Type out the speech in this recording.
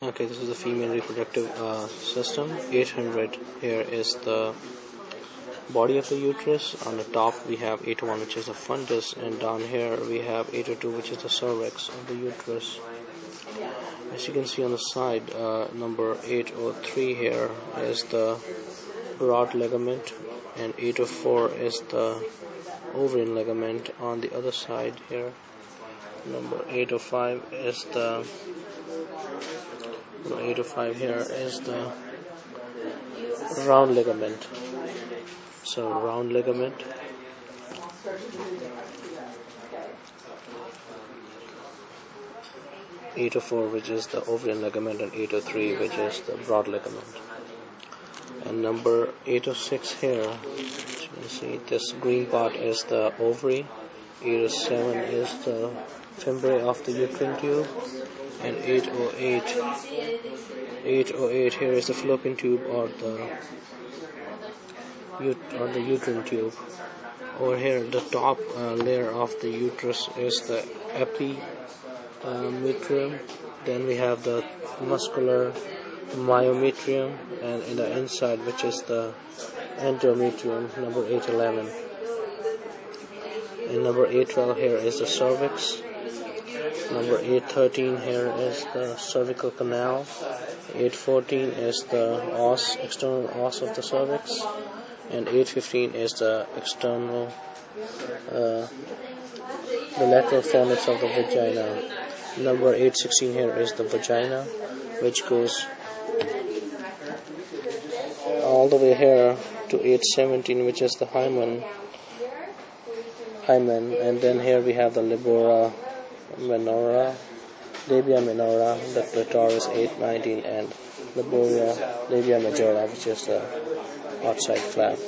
Okay, this is the female reproductive uh, system. 800 here is the body of the uterus. On the top we have 801 which is the fundus and down here we have 802 which is the cervix of the uterus. As you can see on the side, uh, number 803 here is the broad ligament and 804 is the ovarian ligament on the other side here. Number 805 is the 805 here is the round ligament. So round ligament. Eight oh four, which is the ovarian ligament, and eight oh three, which is the broad ligament. And number eight oh six here, you can see, this green part is the ovary. Eight oh seven is the fimbriae of the uterine tube, and 808 808 here is the fallopian tube or the or the uterine tube. Over here the top uh, layer of the uterus is the epimetrium. Then we have the muscular myometrium and in the inside which is the endometrium number 811 and number 812 here is the cervix Number 813 here is the cervical canal. 814 is the os, external os of the cervix. And 815 is the external, uh, the lateral fornix of the vagina. Number 816 here is the vagina, which goes all the way here to 817, which is the hymen. Hymen, and then here we have the labia minora, labia minora, the clitoris 819, and labia, labia majora, which is the outside flap.